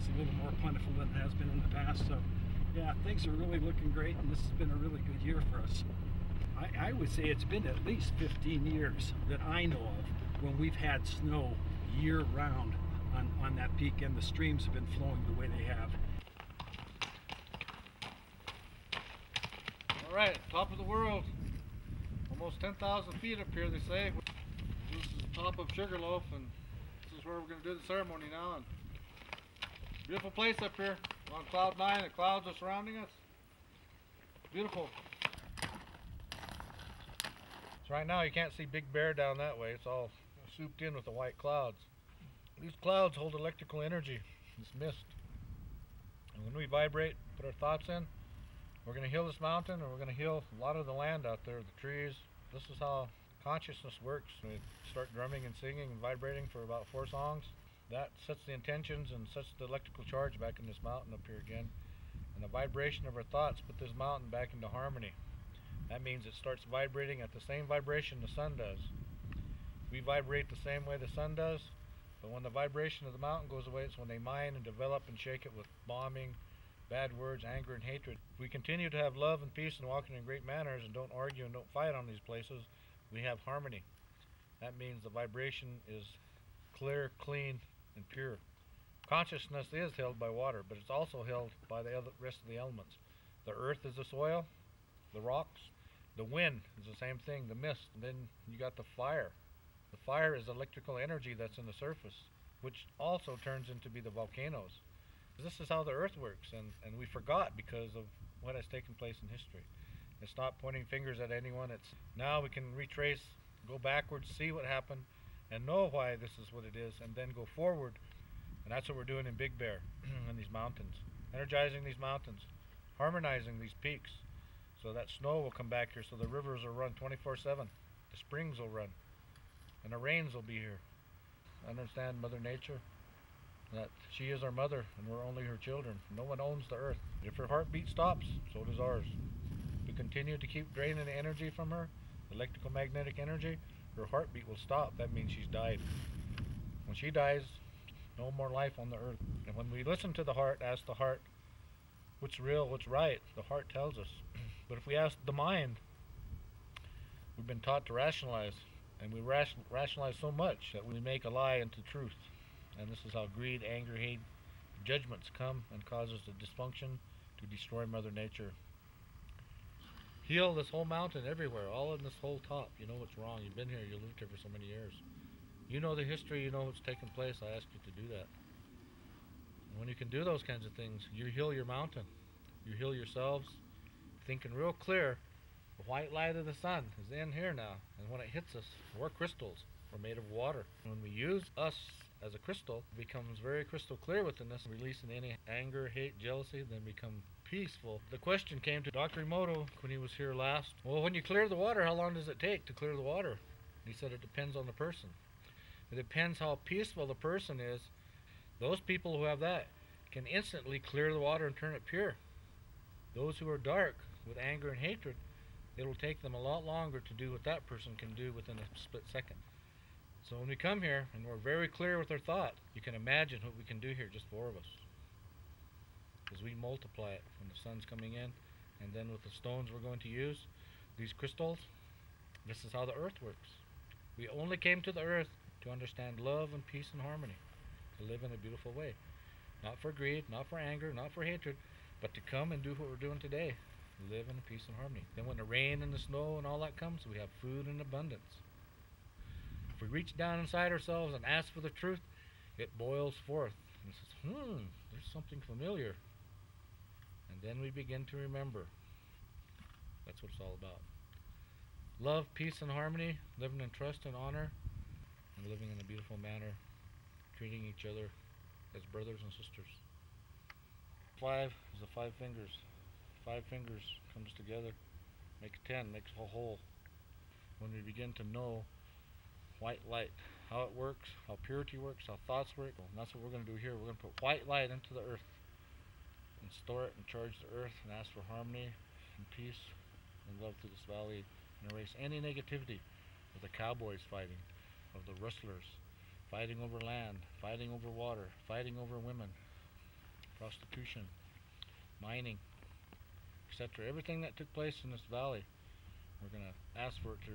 It's a little more plentiful than it has been in the past. So, yeah, things are really looking great, and this has been a really good year for us. I, I would say it's been at least 15 years that I know of when we've had snow year round on, on that peak, and the streams have been flowing the way they have. All right, top of the world. Almost 10,000 feet up here, they say. This is the top of Sugarloaf, and this is where we're going to do the ceremony now. Beautiful place up here. We're on cloud nine. The clouds are surrounding us. Beautiful. So right now you can't see Big Bear down that way. It's all souped in with the white clouds. These clouds hold electrical energy. This mist. And when we vibrate, put our thoughts in, we're going to heal this mountain and we're going to heal a lot of the land out there, the trees. This is how consciousness works. We start drumming and singing and vibrating for about four songs. That sets the intentions and sets the electrical charge back in this mountain up here again. And the vibration of our thoughts put this mountain back into harmony. That means it starts vibrating at the same vibration the sun does. We vibrate the same way the sun does, but when the vibration of the mountain goes away, it's when they mine and develop and shake it with bombing, bad words, anger, and hatred. If we continue to have love and peace and walking in great manners and don't argue and don't fight on these places, we have harmony. That means the vibration is clear, clean, and pure. Consciousness is held by water, but it's also held by the rest of the elements. The earth is the soil, the rocks, the wind is the same thing, the mist, and then you got the fire. The fire is electrical energy that's in the surface, which also turns into be the volcanoes. This is how the earth works, and, and we forgot because of what has taken place in history. It's not pointing fingers at anyone. It's now we can retrace, go backwards, see what happened, and know why this is what it is, and then go forward. And that's what we're doing in Big Bear in these mountains, energizing these mountains, harmonizing these peaks, so that snow will come back here, so the rivers will run 24/7, the springs will run, and the rains will be here. Understand Mother Nature that she is our mother and we're only her children. No one owns the earth. If her heartbeat stops, so does ours. We continue to keep draining the energy from her, electrical magnetic energy, her heartbeat will stop. That means she's died. When she dies, no more life on the earth. And when we listen to the heart, ask the heart what's real, what's right, the heart tells us. But if we ask the mind, we've been taught to rationalize, and we ration rationalize so much that we make a lie into truth. And this is how greed, anger, hate, judgments come and causes the dysfunction to destroy Mother Nature. Heal this whole mountain everywhere, all in this whole top. You know what's wrong. You've been here, you lived here for so many years. You know the history, you know what's taken place. I ask you to do that. And when you can do those kinds of things, you heal your mountain. You heal yourselves, thinking real clear. The white light of the sun is in here now, and when it hits us, we're crystals. We're made of water. When we use us as a crystal, it becomes very crystal clear within us, releasing any anger, hate, jealousy, then become peaceful. The question came to Dr. Emoto when he was here last. Well, when you clear the water, how long does it take to clear the water? He said it depends on the person. It depends how peaceful the person is. Those people who have that can instantly clear the water and turn it pure. Those who are dark with anger and hatred, it'll take them a lot longer to do what that person can do within a split second. So when we come here and we're very clear with our thought, you can imagine what we can do here, just four of us. We multiply it when the sun's coming in, and then with the stones we're going to use, these crystals, this is how the earth works. We only came to the earth to understand love and peace and harmony, to live in a beautiful way. Not for greed, not for anger, not for hatred, but to come and do what we're doing today. Live in peace and harmony. Then when the rain and the snow and all that comes, we have food in abundance. If we reach down inside ourselves and ask for the truth, it boils forth and says, hmm, there's something familiar. And then we begin to remember. That's what it's all about. Love, peace, and harmony, living in trust and honor, and living in a beautiful manner, treating each other as brothers and sisters. Five is the five fingers. Five fingers comes together, makes ten, makes a whole. When we begin to know white light, how it works, how purity works, how thoughts work. And that's what we're going to do here. We're going to put white light into the earth and store it and charge the earth and ask for harmony and peace and love through this valley and erase any negativity of the cowboys fighting, of the rustlers fighting over land, fighting over water, fighting over women, prostitution, mining, etc. Everything that took place in this valley, we're going to ask for it to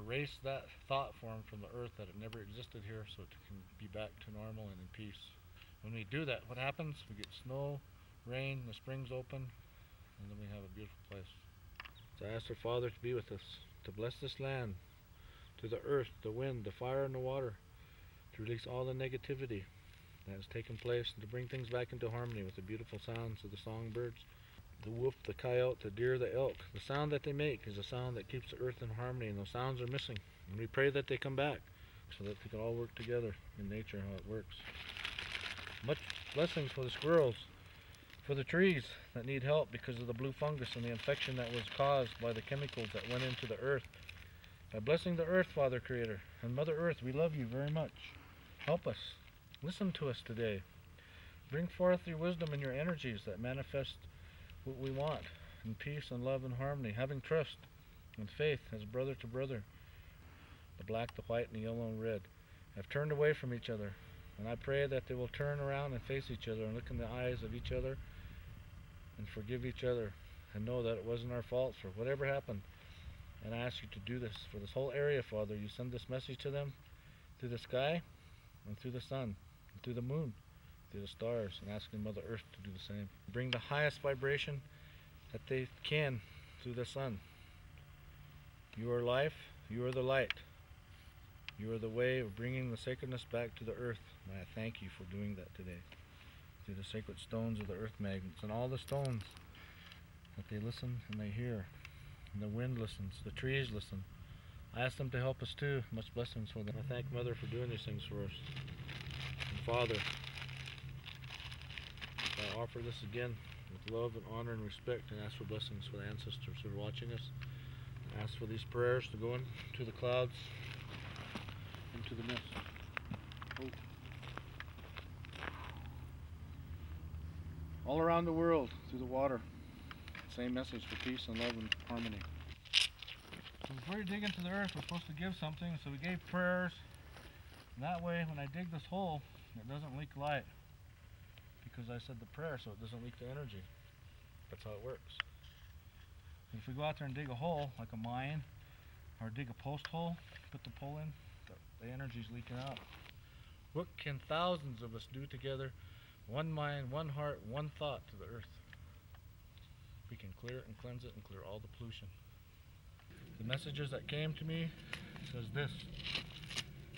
erase that thought form from the earth that it never existed here so it can be back to normal and in peace. When we do that, what happens? We get snow, rain, the springs open, and then we have a beautiful place. So I ask our Father to be with us, to bless this land, to the earth, the wind, the fire, and the water, to release all the negativity that has taken place, and to bring things back into harmony with the beautiful sounds of the songbirds, the wolf, the coyote, the deer, the elk. The sound that they make is a sound that keeps the earth in harmony, and those sounds are missing. And we pray that they come back so that they can all work together in nature how it works. Much blessings for the squirrels, for the trees that need help because of the blue fungus and the infection that was caused by the chemicals that went into the earth. By blessing the earth, Father Creator, and Mother Earth, we love you very much. Help us. Listen to us today. Bring forth your wisdom and your energies that manifest what we want in peace and love and harmony, having trust and faith as brother to brother. The black, the white, and the yellow and red have turned away from each other. And I pray that they will turn around and face each other and look in the eyes of each other and forgive each other and know that it wasn't our fault for whatever happened. And I ask you to do this for this whole area, Father. You send this message to them through the sky and through the sun and through the moon, through the stars, and asking Mother Earth to do the same. Bring the highest vibration that they can through the sun. You are life, you are the light. You are the way of bringing the sacredness back to the earth. And I thank you for doing that today. Through the sacred stones of the earth magnets and all the stones that they listen and they hear. And the wind listens, the trees listen. I ask them to help us too. Much blessings for them. I thank Mother for doing these things for us. And Father, I offer this again with love and honor and respect and ask for blessings for the ancestors who are watching us. I ask for these prayers to go into the clouds, into the mist. All around the world, through the water. Same message for peace and love and harmony. So before you dig into the earth, we're supposed to give something, so we gave prayers. And that way, when I dig this hole, it doesn't leak light. Because I said the prayer, so it doesn't leak the energy. That's how it works. And if we go out there and dig a hole, like a mine, or dig a post hole, put the pole in, the, the energy's leaking out. What can thousands of us do together? One mind, one heart, one thought to the earth. We can clear it and cleanse it and clear all the pollution. The messages that came to me says this.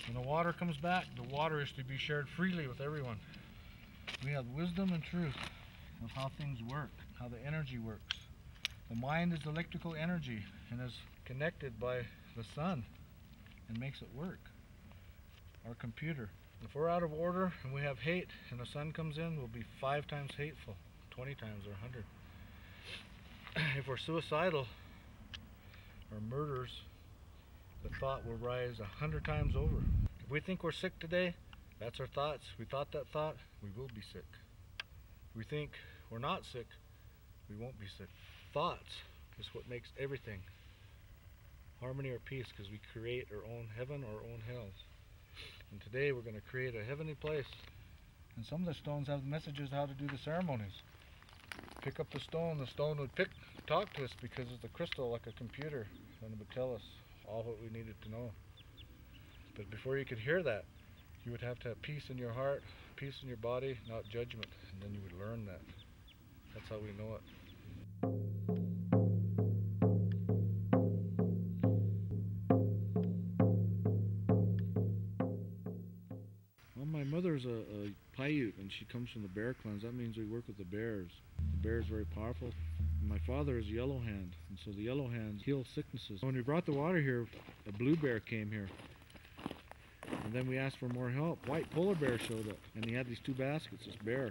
When the water comes back, the water is to be shared freely with everyone. We have wisdom and truth of how things work, how the energy works. The mind is electrical energy and is connected by the sun and makes it work. Our computer. If we're out of order and we have hate and the sun comes in, we'll be five times hateful, 20 times or 100. if we're suicidal or murderers, the thought will rise a hundred times over. If we think we're sick today, that's our thoughts. We thought that thought, we will be sick. If we think we're not sick, we won't be sick. Thoughts is what makes everything harmony or peace because we create our own heaven or our own hells. And today we're going to create a heavenly place. And some of the stones have messages how to do the ceremonies. Pick up the stone, the stone would pick, talk to us because it's a crystal like a computer and it would tell us all what we needed to know. But before you could hear that, you would have to have peace in your heart, peace in your body, not judgment, and then you would learn that. That's how we know it. Mother's a, a Paiute, and she comes from the bear clans. That means we work with the bears. The bear is very powerful. My father is yellow hand, and so the yellow hands heal sicknesses. When we brought the water here, a blue bear came here. And then we asked for more help. White polar bear showed up, and he had these two baskets, this bear.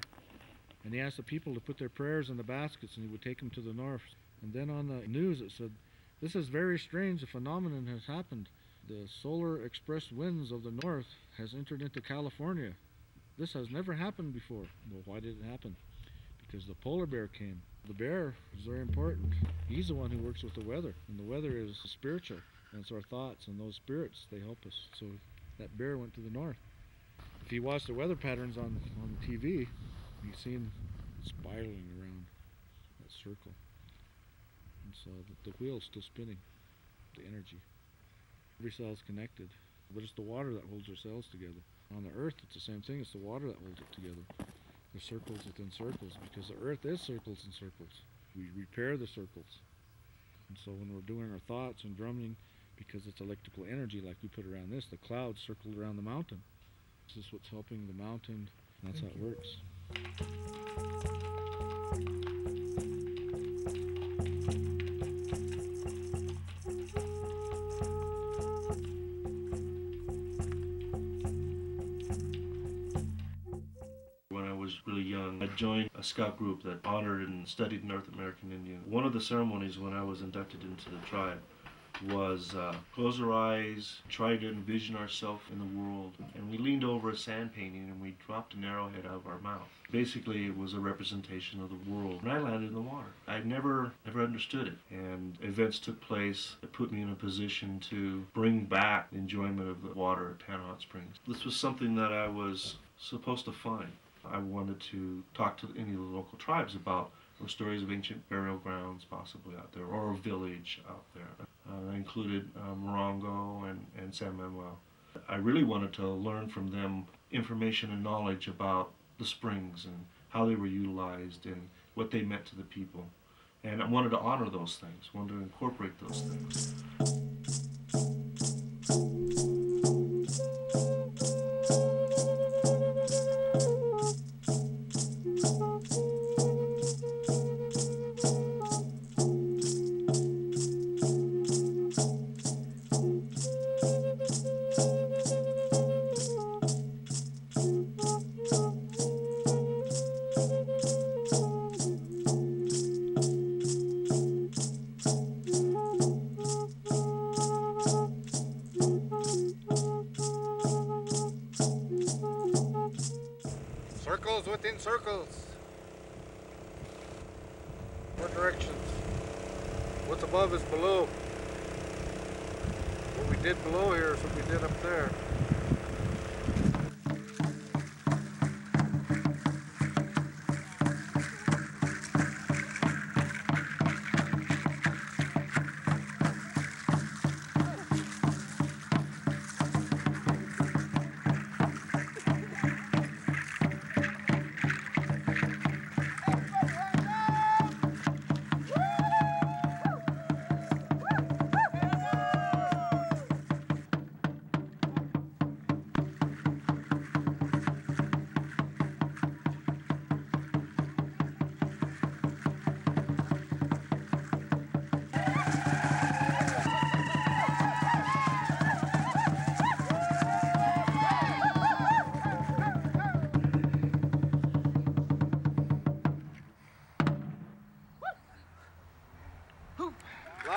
And he asked the people to put their prayers in the baskets, and he would take them to the north. And then on the news it said, this is very strange, a phenomenon has happened. The solar express winds of the north has entered into California. This has never happened before. Well, why did it happen? Because the polar bear came. The bear is very important. He's the one who works with the weather, and the weather is spiritual. And it's our thoughts, and those spirits, they help us. So that bear went to the north. If you watch the weather patterns on, on TV, you've seen spiraling around that circle. And so the, the wheel's still spinning, the energy. Every cell's connected, but it's the water that holds our cells together. On the earth, it's the same thing. It's the water that holds it together. The circles within circles, because the earth is circles and circles. We repair the circles. And so when we're doing our thoughts and drumming, because it's electrical energy like we put around this, the clouds circled around the mountain. This is what's helping the mountain. That's Thank how it you. works. Joined a scout group that honored and studied North American Indian. One of the ceremonies when I was inducted into the tribe was uh, close our eyes, try to envision ourselves in the world, and we leaned over a sand painting and we dropped an arrowhead out of our mouth. Basically, it was a representation of the world. And I landed in the water. I never, never understood it, and events took place that put me in a position to bring back the enjoyment of the water at Panhot Springs. This was something that I was supposed to find. I wanted to talk to any of the local tribes about stories of ancient burial grounds possibly out there, or a village out there. Uh, I included uh, Morongo and, and San Manuel. I really wanted to learn from them information and knowledge about the springs and how they were utilized and what they meant to the people. And I wanted to honor those things, wanted to incorporate those things. Circles. Four directions. What's above is below. What we did below here is what we did up there.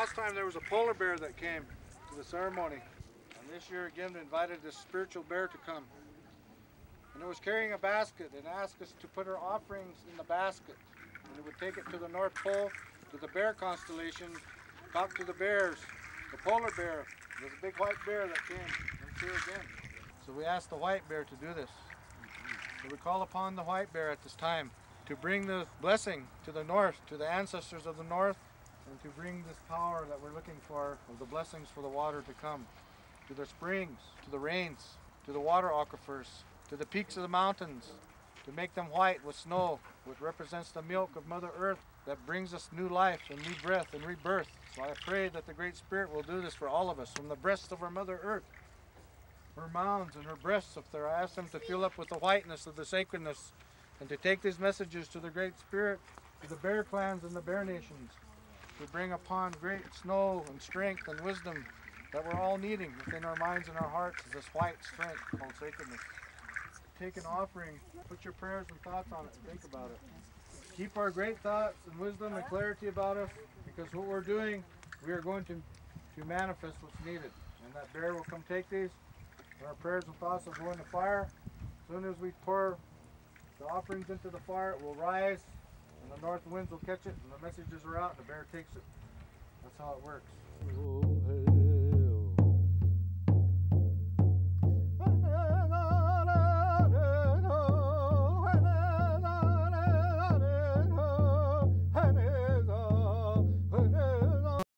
Last time there was a polar bear that came to the ceremony. And this year again invited this spiritual bear to come. And it was carrying a basket and asked us to put our offerings in the basket. And it would take it to the North Pole, to the bear constellation, talk to the bears, the polar bear. A big white bear that came. And here again. So we asked the white bear to do this. So we call upon the white bear at this time to bring the blessing to the north, to the ancestors of the north, and to bring this power that we're looking for of the blessings for the water to come to the springs, to the rains, to the water aquifers, to the peaks of the mountains, to make them white with snow, which represents the milk of Mother Earth that brings us new life and new breath and rebirth. So I pray that the Great Spirit will do this for all of us from the breasts of our Mother Earth. Her mounds and her breasts up there, I ask them to fill up with the whiteness of the sacredness and to take these messages to the Great Spirit, to the bear clans and the bear nations to bring upon great snow and strength and wisdom that we're all needing within our minds and our hearts is this white strength called sacredness. Take an offering, put your prayers and thoughts on it, think about it. Keep our great thoughts and wisdom and clarity about us because what we're doing, we are going to, to manifest what's needed. And that bear will come take these, and our prayers and thoughts will go the fire. As soon as we pour the offerings into the fire, it will rise, and the north winds will catch it, and the messages are out, and the bear takes it. That's how it works.